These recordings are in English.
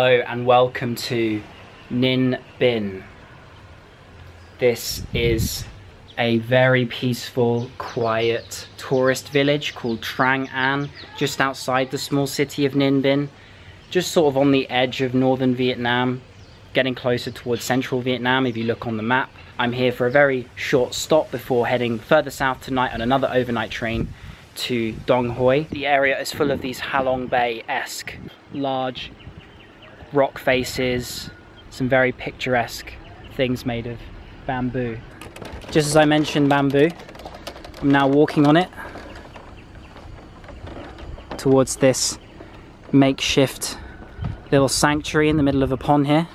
Hello and welcome to Ninh Binh. This is a very peaceful, quiet tourist village called Trang An, just outside the small city of Ninh Binh, just sort of on the edge of northern Vietnam, getting closer towards central Vietnam if you look on the map. I'm here for a very short stop before heading further south tonight on another overnight train to Dong Hoi. The area is full of these Halong Bay-esque large rock faces, some very picturesque things made of bamboo. Just as I mentioned bamboo, I'm now walking on it towards this makeshift little sanctuary in the middle of a pond here.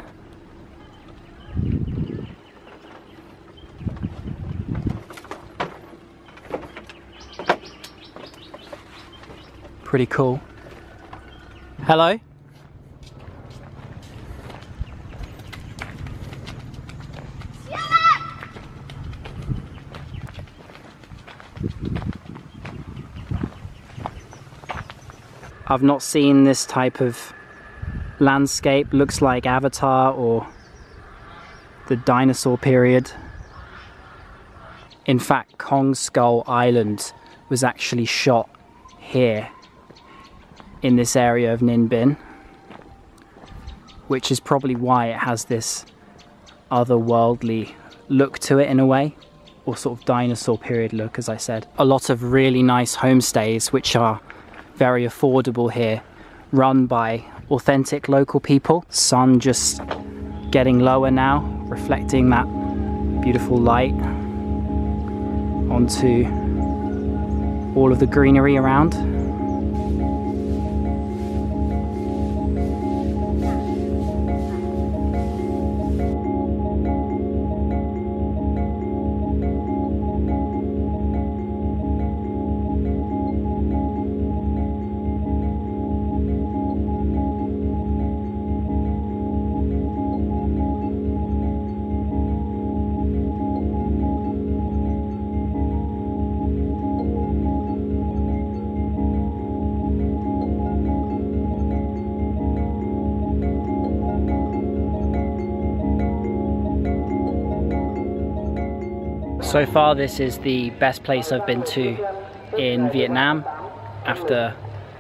Pretty cool. Hello? I've not seen this type of landscape. Looks like Avatar or the dinosaur period. In fact, Kong Skull Island was actually shot here in this area of Ninh Binh, which is probably why it has this otherworldly look to it in a way, or sort of dinosaur period look, as I said. A lot of really nice homestays, which are very affordable here, run by authentic local people. Sun just getting lower now, reflecting that beautiful light onto all of the greenery around. So far this is the best place I've been to in Vietnam after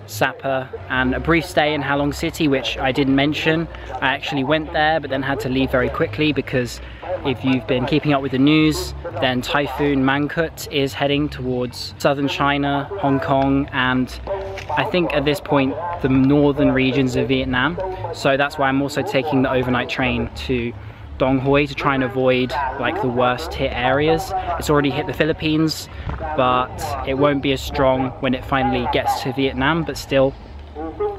Sapa and a brief stay in Halong City which I didn't mention. I actually went there but then had to leave very quickly because if you've been keeping up with the news then Typhoon Mangkhut is heading towards southern China, Hong Kong and I think at this point the northern regions of Vietnam so that's why I'm also taking the overnight train to Dong Hoi to try and avoid like the worst hit areas. It's already hit the Philippines, but it won't be as strong when it finally gets to Vietnam, but still,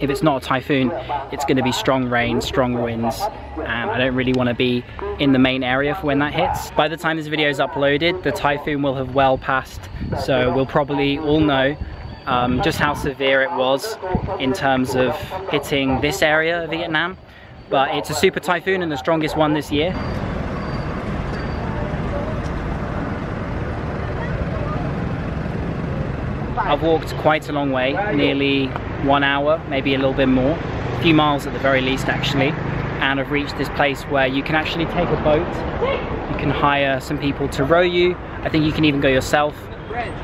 if it's not a typhoon, it's going to be strong rain, strong winds, and I don't really want to be in the main area for when that hits. By the time this video is uploaded, the typhoon will have well passed, so we'll probably all know um, just how severe it was in terms of hitting this area of Vietnam but it's a super typhoon and the strongest one this year. I've walked quite a long way, nearly one hour, maybe a little bit more, a few miles at the very least actually, and I've reached this place where you can actually take a boat, you can hire some people to row you, I think you can even go yourself,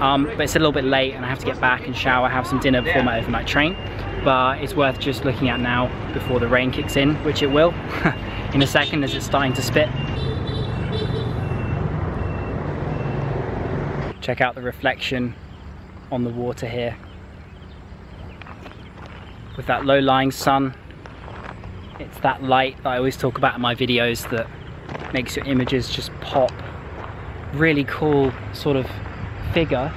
um, but it's a little bit late and I have to get back and shower, have some dinner before my overnight train but it's worth just looking at now before the rain kicks in, which it will in a second as it's starting to spit. Check out the reflection on the water here. With that low-lying sun, it's that light that I always talk about in my videos that makes your images just pop. Really cool sort of figure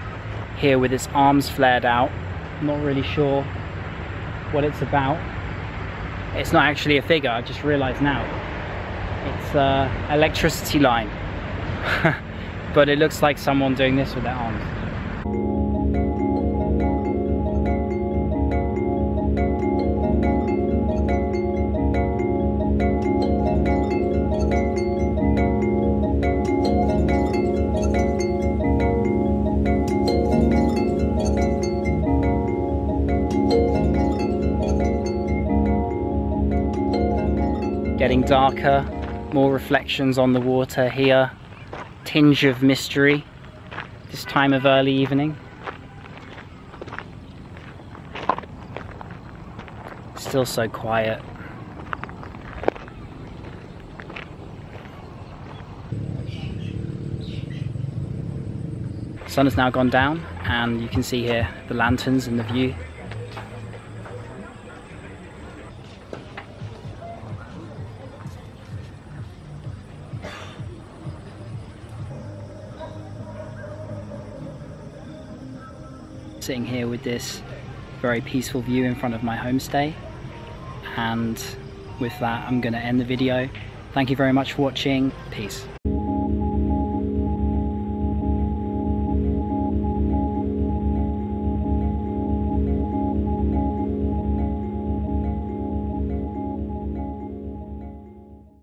here with its arms flared out. I'm not really sure what it's about. It's not actually a figure, I just realized now. It's an electricity line. but it looks like someone doing this with their arms. Darker, more reflections on the water here, tinge of mystery this time of early evening. Still so quiet. sun has now gone down and you can see here the lanterns and the view. Sitting here with this very peaceful view in front of my homestay and with that I'm going to end the video. Thank you very much for watching. Peace.